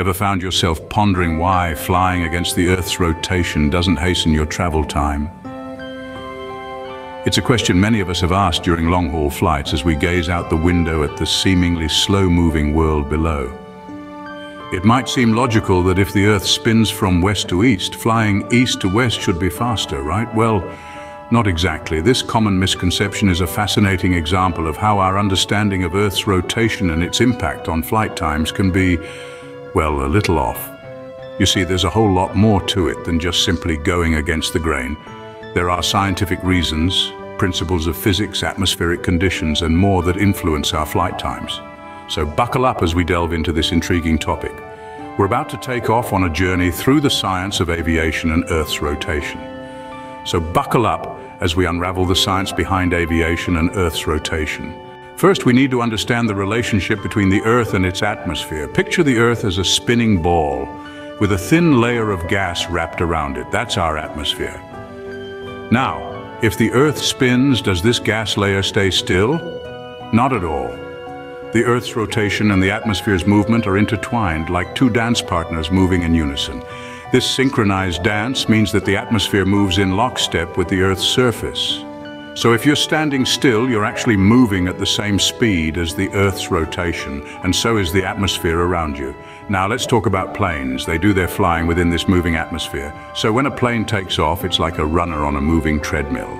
Ever found yourself pondering why flying against the Earth's rotation doesn't hasten your travel time? It's a question many of us have asked during long-haul flights as we gaze out the window at the seemingly slow-moving world below. It might seem logical that if the Earth spins from west to east, flying east to west should be faster, right? Well, not exactly. This common misconception is a fascinating example of how our understanding of Earth's rotation and its impact on flight times can be, well, a little off. You see, there's a whole lot more to it than just simply going against the grain. There are scientific reasons, principles of physics, atmospheric conditions, and more that influence our flight times. So buckle up as we delve into this intriguing topic. We're about to take off on a journey through the science of aviation and Earth's rotation. So buckle up as we unravel the science behind aviation and Earth's rotation. First, we need to understand the relationship between the Earth and its atmosphere. Picture the Earth as a spinning ball with a thin layer of gas wrapped around it. That's our atmosphere. Now, if the Earth spins, does this gas layer stay still? Not at all. The Earth's rotation and the atmosphere's movement are intertwined like two dance partners moving in unison. This synchronized dance means that the atmosphere moves in lockstep with the Earth's surface. So if you're standing still, you're actually moving at the same speed as the Earth's rotation, and so is the atmosphere around you. Now let's talk about planes. They do their flying within this moving atmosphere. So when a plane takes off, it's like a runner on a moving treadmill.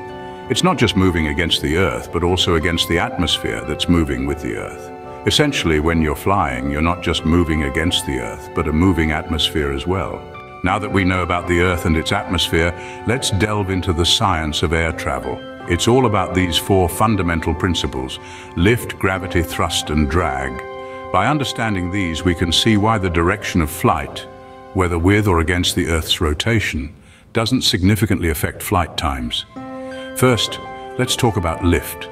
It's not just moving against the Earth, but also against the atmosphere that's moving with the Earth. Essentially, when you're flying, you're not just moving against the Earth, but a moving atmosphere as well. Now that we know about the Earth and its atmosphere, let's delve into the science of air travel. It's all about these four fundamental principles, lift, gravity, thrust, and drag. By understanding these, we can see why the direction of flight, whether with or against the Earth's rotation, doesn't significantly affect flight times. First, let's talk about lift.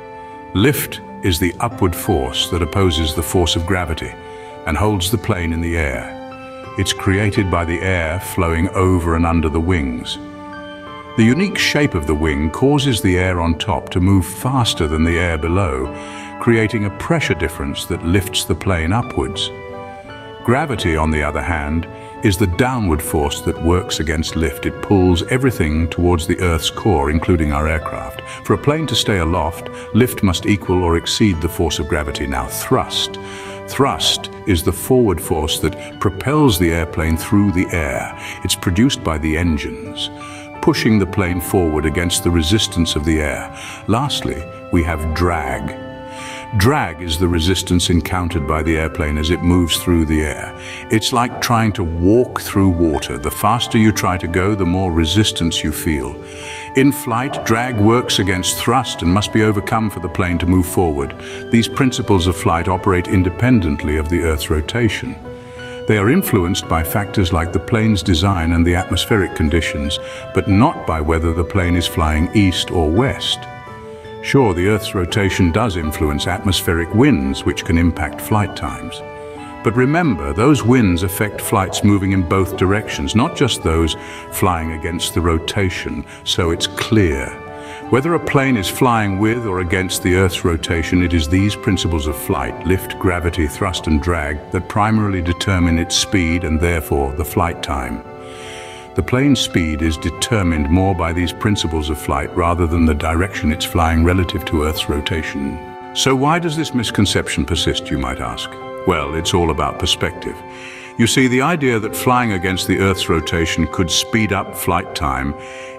Lift is the upward force that opposes the force of gravity and holds the plane in the air. It's created by the air flowing over and under the wings. The unique shape of the wing causes the air on top to move faster than the air below, creating a pressure difference that lifts the plane upwards. Gravity, on the other hand, is the downward force that works against lift. It pulls everything towards the Earth's core, including our aircraft. For a plane to stay aloft, lift must equal or exceed the force of gravity. Now, thrust. Thrust is the forward force that propels the airplane through the air. It's produced by the engines, pushing the plane forward against the resistance of the air. Lastly, we have drag. Drag is the resistance encountered by the airplane as it moves through the air. It's like trying to walk through water. The faster you try to go, the more resistance you feel. In flight, drag works against thrust and must be overcome for the plane to move forward. These principles of flight operate independently of the Earth's rotation. They are influenced by factors like the plane's design and the atmospheric conditions, but not by whether the plane is flying east or west. Sure, the Earth's rotation does influence atmospheric winds, which can impact flight times. But remember, those winds affect flights moving in both directions, not just those flying against the rotation, so it's clear. Whether a plane is flying with or against the Earth's rotation, it is these principles of flight, lift, gravity, thrust and drag, that primarily determine its speed and therefore the flight time. The plane's speed is determined more by these principles of flight rather than the direction it's flying relative to Earth's rotation. So why does this misconception persist, you might ask? Well, it's all about perspective. You see, the idea that flying against the Earth's rotation could speed up flight time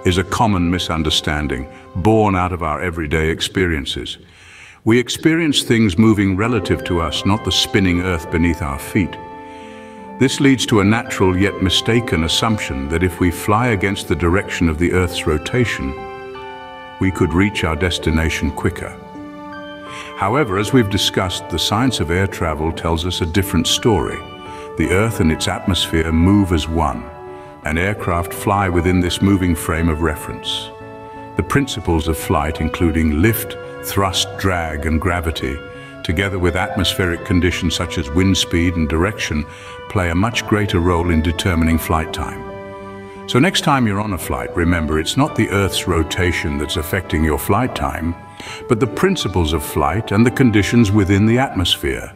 is a common misunderstanding, born out of our everyday experiences. We experience things moving relative to us, not the spinning Earth beneath our feet. This leads to a natural yet mistaken assumption that if we fly against the direction of the Earth's rotation, we could reach our destination quicker. However, as we've discussed, the science of air travel tells us a different story. The Earth and its atmosphere move as one, and aircraft fly within this moving frame of reference. The principles of flight, including lift, thrust, drag, and gravity, together with atmospheric conditions such as wind speed and direction, play a much greater role in determining flight time. So next time you're on a flight, remember it's not the Earth's rotation that's affecting your flight time, but the principles of flight and the conditions within the atmosphere.